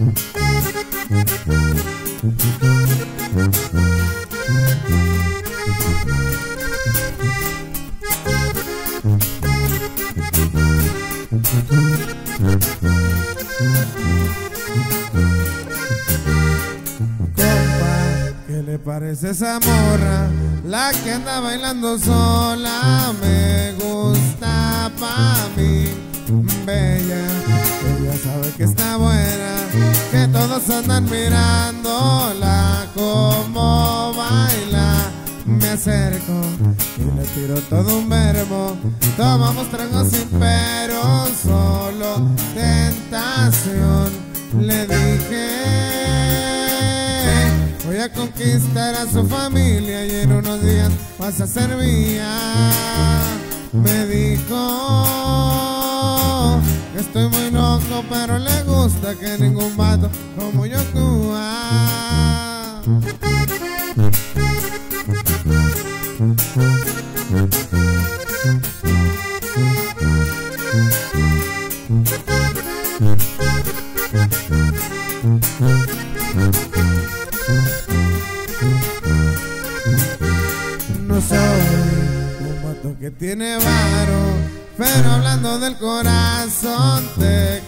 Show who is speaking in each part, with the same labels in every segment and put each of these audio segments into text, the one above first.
Speaker 1: ¿qué le parece esa morra? La que anda bailando sola me gusta pa' mí, bella. Ella sabe que está buena, que todos andan mirándola como baila. Me acerco y le tiro todo un verbo. Tomamos tragos sin pero, solo tentación. Le dije, voy a conquistar a su familia y en unos días vas a ser mía. Me dijo que estoy muy loco, pero le gusta que ningún No soy un vato que tiene varo, pero hablando del corazón te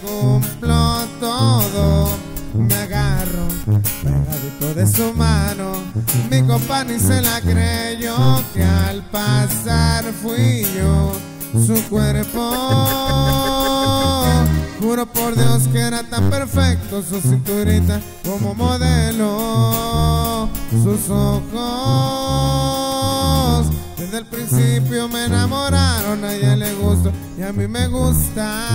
Speaker 1: de su mano, mi compa ni se la creyó que al pasar fui yo su cuerpo. Juro por Dios que era tan perfecto su cinturita como modelo, sus ojos. Desde el principio me enamoraron, a ella le gustó y a mí me gusta.